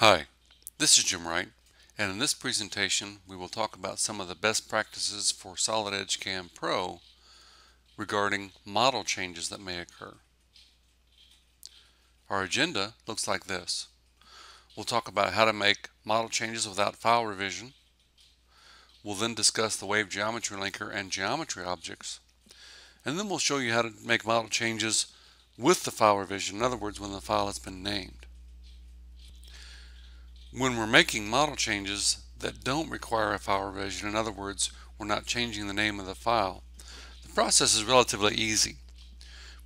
Hi, this is Jim Wright, and in this presentation we will talk about some of the best practices for Solid Edge Cam Pro regarding model changes that may occur. Our agenda looks like this. We'll talk about how to make model changes without file revision. We'll then discuss the Wave Geometry Linker and geometry objects. And then we'll show you how to make model changes with the file revision, in other words, when the file has been named. When we're making model changes that don't require a file revision, in other words, we're not changing the name of the file, the process is relatively easy.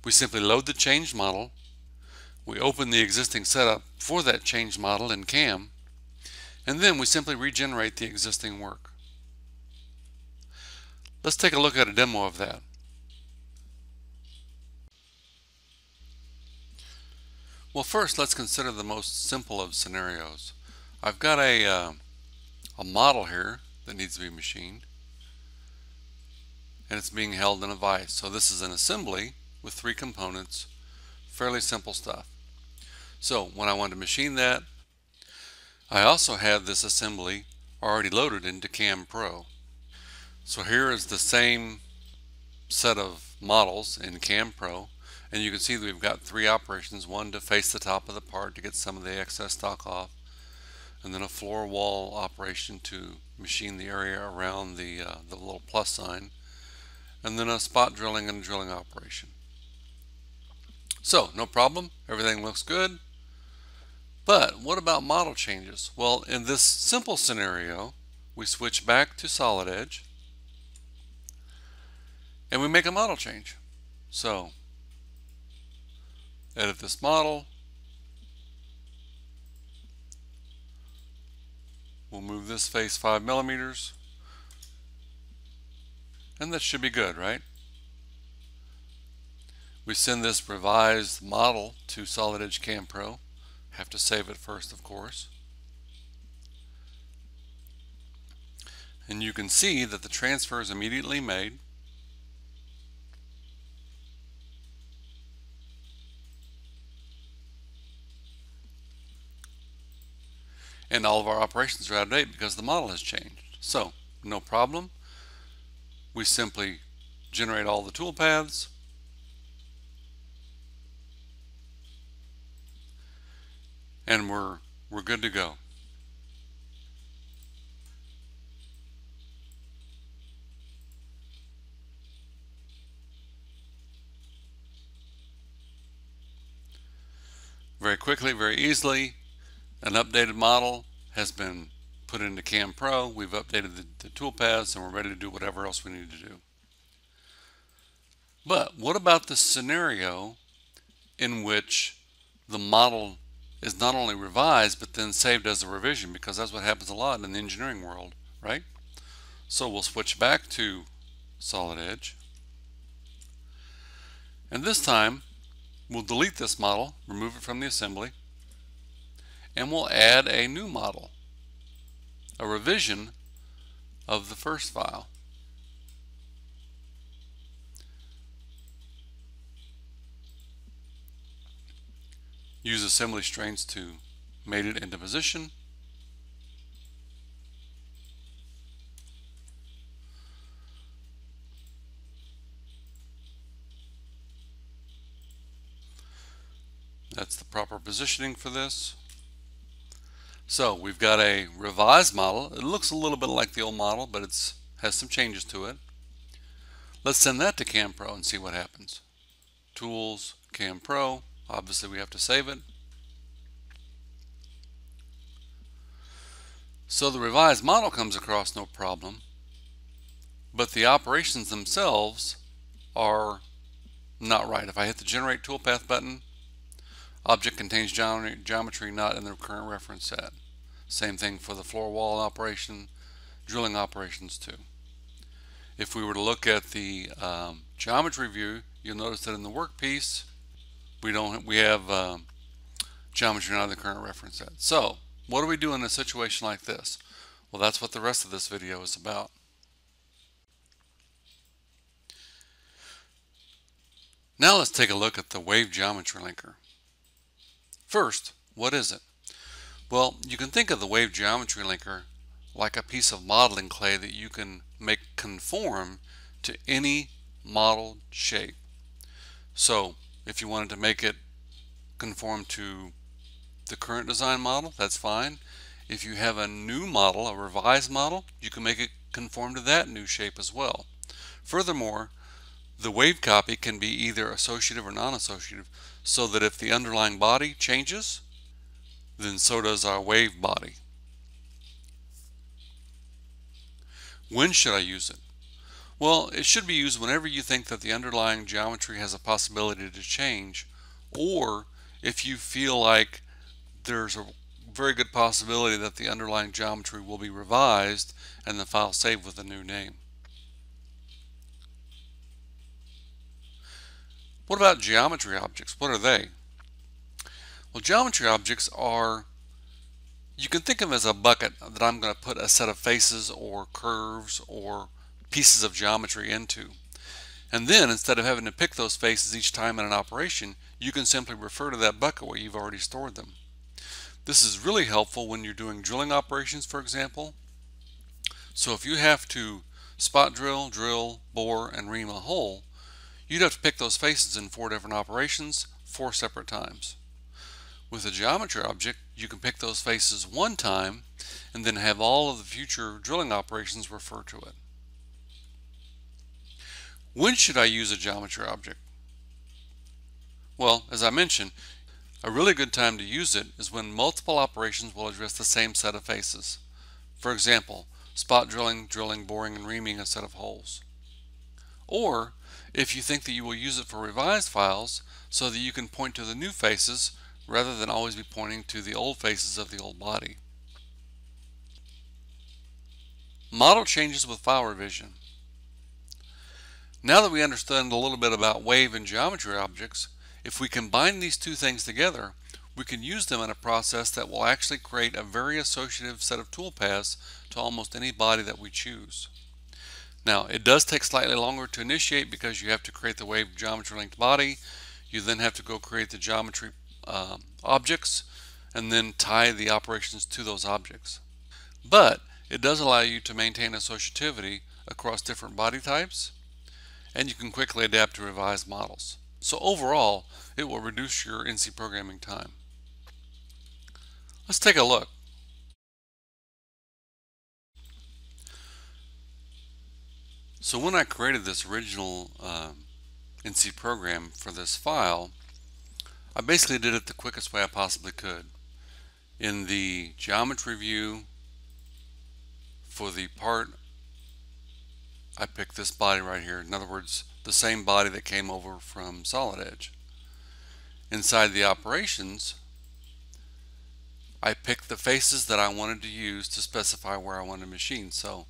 We simply load the changed model, we open the existing setup for that changed model in CAM, and then we simply regenerate the existing work. Let's take a look at a demo of that. Well, first let's consider the most simple of scenarios. I've got a, uh, a model here that needs to be machined and it's being held in a vise. So this is an assembly with three components, fairly simple stuff. So when I want to machine that, I also have this assembly already loaded into CAM Pro. So here is the same set of models in CAM Pro and you can see that we've got three operations one to face the top of the part to get some of the excess stock off and then a floor wall operation to machine the area around the, uh, the little plus sign and then a spot drilling and drilling operation. So no problem everything looks good but what about model changes? Well in this simple scenario we switch back to solid edge and we make a model change. So edit this model. We'll move this face 5 millimeters. And that should be good, right? We send this revised model to Solid Edge Cam Pro. Have to save it first, of course. And you can see that the transfer is immediately made. And all of our operations are out of date because the model has changed. So no problem. We simply generate all the tool paths. And we're, we're good to go. Very quickly, very easily, an updated model has been put into CAM Pro. We've updated the, the toolpaths and we're ready to do whatever else we need to do. But what about the scenario in which the model is not only revised but then saved as a revision because that's what happens a lot in the engineering world, right? So we'll switch back to Solid Edge. And this time we'll delete this model, remove it from the assembly, and we'll add a new model, a revision of the first file. Use assembly constraints to mate it into position. That's the proper positioning for this. So we've got a revised model. It looks a little bit like the old model, but it has some changes to it. Let's send that to Cam Pro and see what happens. Tools, Cam Pro. Obviously we have to save it. So the revised model comes across no problem, but the operations themselves are not right. If I hit the Generate Toolpath button, Object contains geometry not in the current reference set. Same thing for the floor wall operation, drilling operations too. If we were to look at the um, geometry view, you'll notice that in the workpiece, we don't we have um, geometry not in the current reference set. So, what do we do in a situation like this? Well, that's what the rest of this video is about. Now let's take a look at the wave geometry linker. First, what is it? Well, you can think of the wave geometry linker like a piece of modeling clay that you can make conform to any modeled shape. So if you wanted to make it conform to the current design model, that's fine. If you have a new model, a revised model, you can make it conform to that new shape as well. Furthermore, the wave copy can be either associative or non-associative so that if the underlying body changes, then so does our wave body. When should I use it? Well, it should be used whenever you think that the underlying geometry has a possibility to change or if you feel like there's a very good possibility that the underlying geometry will be revised and the file saved with a new name. What about geometry objects? What are they? Well, geometry objects are, you can think of them as a bucket that I'm going to put a set of faces or curves or pieces of geometry into. And then instead of having to pick those faces each time in an operation, you can simply refer to that bucket where you've already stored them. This is really helpful when you're doing drilling operations, for example. So if you have to spot drill, drill, bore, and ream a hole, you'd have to pick those faces in four different operations, four separate times. With a geometry object, you can pick those faces one time and then have all of the future drilling operations refer to it. When should I use a geometry object? Well, as I mentioned, a really good time to use it is when multiple operations will address the same set of faces. For example, spot drilling, drilling, boring, and reaming a set of holes. Or if you think that you will use it for revised files so that you can point to the new faces rather than always be pointing to the old faces of the old body. Model changes with file revision. Now that we understand a little bit about wave and geometry objects, if we combine these two things together, we can use them in a process that will actually create a very associative set of toolpaths to almost any body that we choose. Now, it does take slightly longer to initiate because you have to create the wave geometry linked body. You then have to go create the geometry um, objects and then tie the operations to those objects. But it does allow you to maintain associativity across different body types and you can quickly adapt to revised models. So overall, it will reduce your NC programming time. Let's take a look. So when I created this original uh, NC program for this file, I basically did it the quickest way I possibly could. In the geometry view for the part I picked this body right here. In other words, the same body that came over from Solid Edge. Inside the operations, I picked the faces that I wanted to use to specify where I wanted to machine. So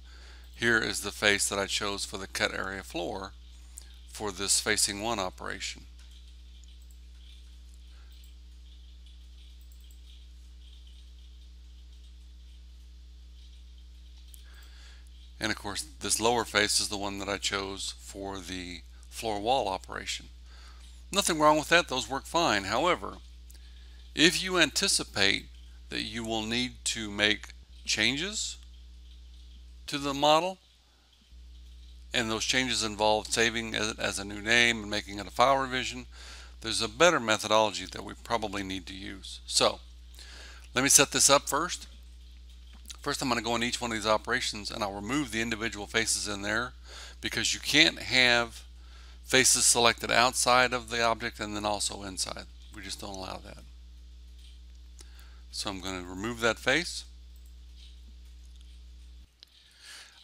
here is the face that I chose for the cut area floor for this facing one operation. And of course, this lower face is the one that I chose for the floor wall operation. Nothing wrong with that, those work fine. However, if you anticipate that you will need to make changes to the model, and those changes involve saving it as a new name and making it a file revision, there's a better methodology that we probably need to use. So, let me set this up first. First I'm going to go in each one of these operations and I'll remove the individual faces in there because you can't have faces selected outside of the object and then also inside. We just don't allow that. So I'm going to remove that face.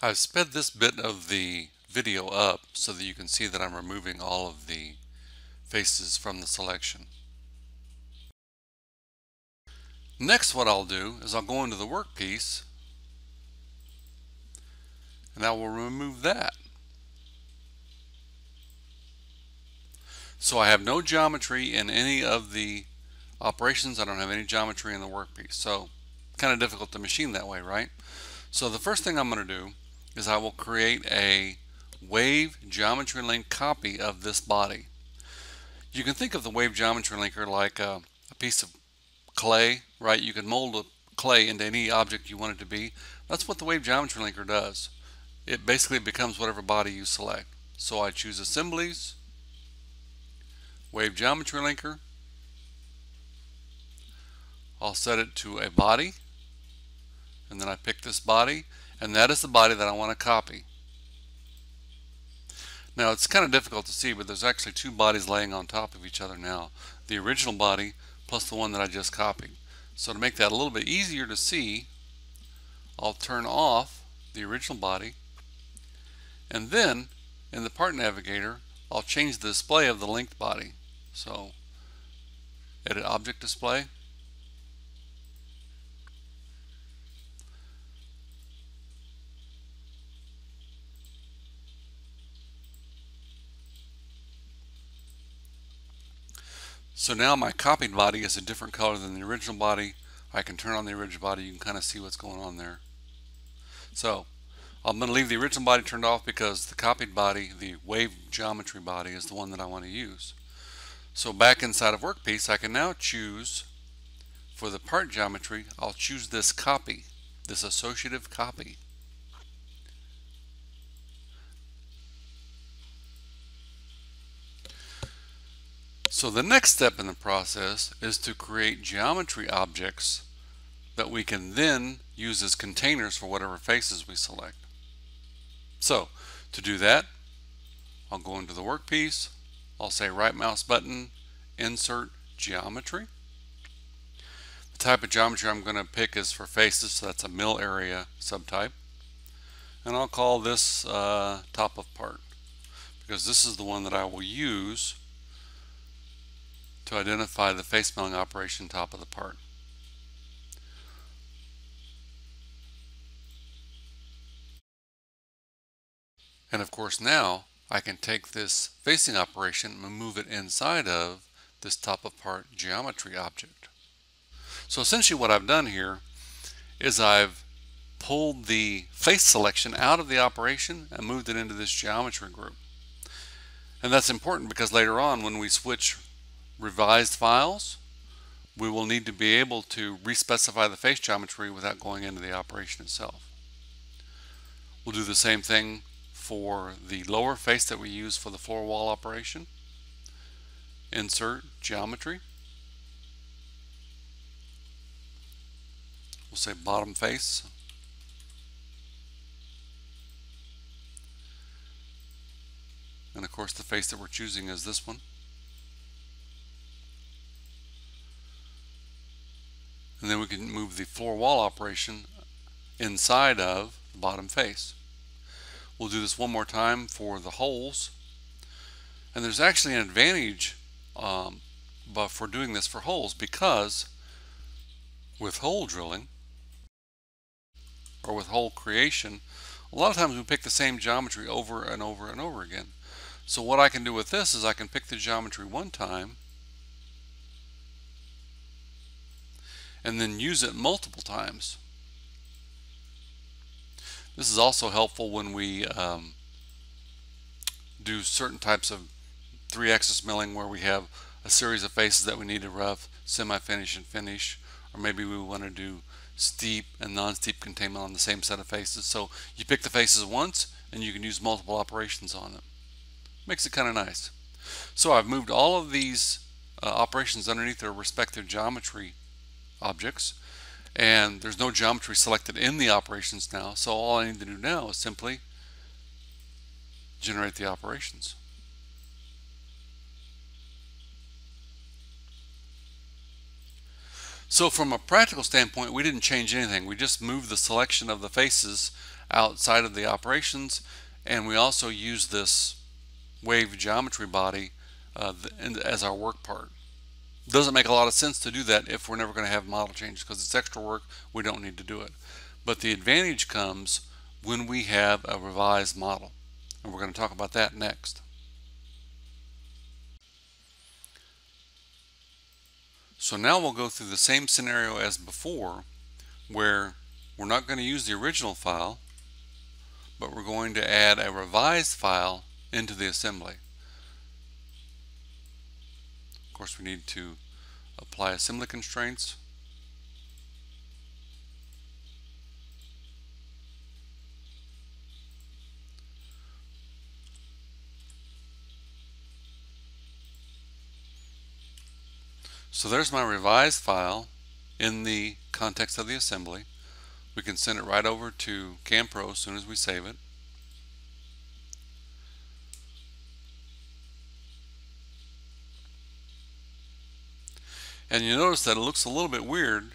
I've sped this bit of the video up so that you can see that I'm removing all of the faces from the selection. Next what I'll do is I'll go into the workpiece and I will remove that. So I have no geometry in any of the operations. I don't have any geometry in the workpiece. So kind of difficult to machine that way, right? So the first thing I'm going to do is I will create a wave geometry link copy of this body. You can think of the wave geometry linker like a, a piece of clay, right? You can mold a clay into any object you want it to be. That's what the wave geometry linker does. It basically becomes whatever body you select. So I choose assemblies, wave geometry linker. I'll set it to a body and then I pick this body and that is the body that I want to copy. Now it's kind of difficult to see but there's actually two bodies laying on top of each other now. The original body plus the one that I just copied. So to make that a little bit easier to see I'll turn off the original body and then in the part navigator I'll change the display of the linked body. So edit object display So now my copied body is a different color than the original body. I can turn on the original body. You can kind of see what's going on there. So I'm going to leave the original body turned off because the copied body, the wave geometry body, is the one that I want to use. So back inside of Workpiece, I can now choose for the part geometry, I'll choose this copy, this associative copy. So the next step in the process is to create geometry objects that we can then use as containers for whatever faces we select. So to do that, I'll go into the workpiece, I'll say right mouse button, insert geometry. The type of geometry I'm going to pick is for faces, so that's a mill area subtype. And I'll call this uh, top of part because this is the one that I will use to identify the face milling operation top of the part. And of course now I can take this facing operation and move it inside of this top of part geometry object. So essentially what I've done here is I've pulled the face selection out of the operation and moved it into this geometry group. And that's important because later on when we switch revised files, we will need to be able to respecify the face geometry without going into the operation itself. We'll do the same thing for the lower face that we use for the floor wall operation. Insert geometry. We'll say bottom face. And of course the face that we're choosing is this one. And then we can move the floor wall operation inside of the bottom face. We'll do this one more time for the holes and there's actually an advantage um, but for doing this for holes because with hole drilling or with hole creation a lot of times we pick the same geometry over and over and over again so what I can do with this is I can pick the geometry one time and then use it multiple times. This is also helpful when we um, do certain types of three-axis milling where we have a series of faces that we need to rough, semi-finish, and finish, or maybe we want to do steep and non-steep containment on the same set of faces. So you pick the faces once and you can use multiple operations on them. Makes it kind of nice. So I've moved all of these uh, operations underneath their respective geometry objects and there's no geometry selected in the operations now so all I need to do now is simply generate the operations. So from a practical standpoint we didn't change anything we just moved the selection of the faces outside of the operations and we also used this wave geometry body uh, as our work part doesn't make a lot of sense to do that if we're never going to have model changes because it's extra work we don't need to do it. But the advantage comes when we have a revised model and we're going to talk about that next. So now we'll go through the same scenario as before where we're not going to use the original file but we're going to add a revised file into the assembly course, we need to apply assembly constraints. So there's my revised file in the context of the assembly. We can send it right over to CAMPRO as soon as we save it. And you notice that it looks a little bit weird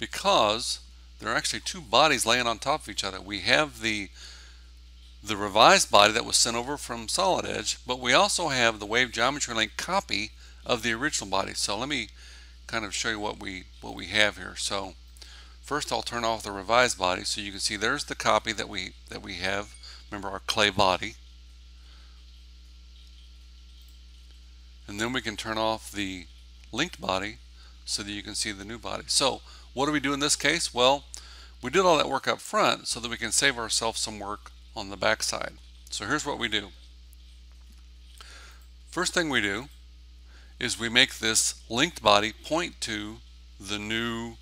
because there are actually two bodies laying on top of each other. We have the the revised body that was sent over from Solid Edge, but we also have the Wave Geometry Link copy of the original body. So let me kind of show you what we what we have here. So first I'll turn off the revised body so you can see there's the copy that we that we have. Remember our clay body. And then we can turn off the linked body so that you can see the new body. So what do we do in this case? Well, we did all that work up front so that we can save ourselves some work on the back side. So here's what we do. First thing we do is we make this linked body point to the new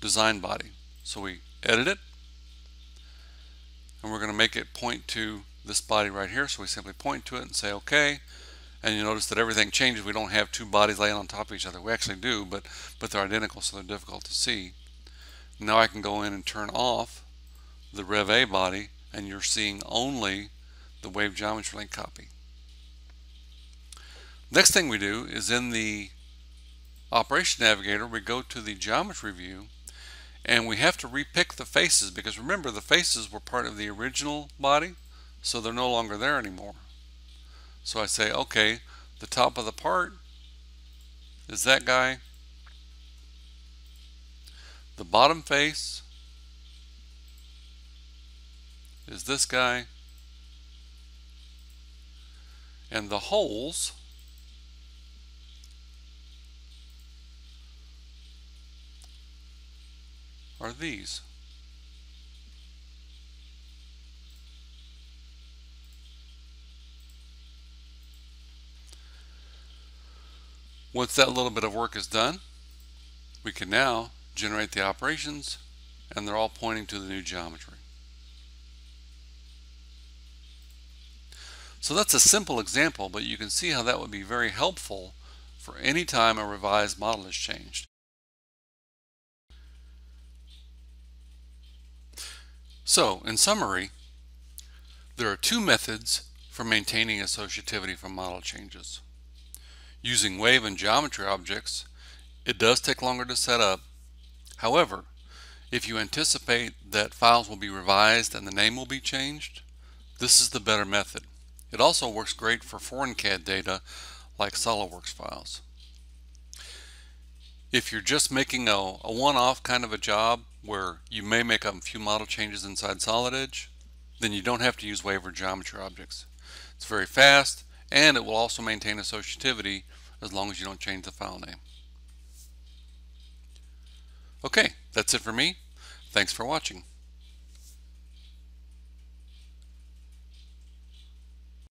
design body. So we edit it and we're going to make it point to this body right here. So we simply point to it and say OK and you notice that everything changes. We don't have two bodies laying on top of each other. We actually do, but, but they're identical, so they're difficult to see. Now I can go in and turn off the Rev A body, and you're seeing only the Wave Geometry Link copy. Next thing we do is in the Operation Navigator, we go to the Geometry View, and we have to repick the faces, because remember, the faces were part of the original body, so they're no longer there anymore. So I say, okay, the top of the part is that guy. The bottom face is this guy. And the holes are these. Once that little bit of work is done, we can now generate the operations and they're all pointing to the new geometry. So that's a simple example, but you can see how that would be very helpful for any time a revised model is changed. So, in summary, there are two methods for maintaining associativity from model changes. Using wave and geometry objects, it does take longer to set up. However, if you anticipate that files will be revised and the name will be changed, this is the better method. It also works great for foreign CAD data like SOLIDWORKS files. If you're just making a, a one-off kind of a job where you may make a few model changes inside Solid Edge, then you don't have to use wave or geometry objects. It's very fast and it will also maintain associativity as long as you don't change the file name. Okay, that's it for me. Thanks for watching.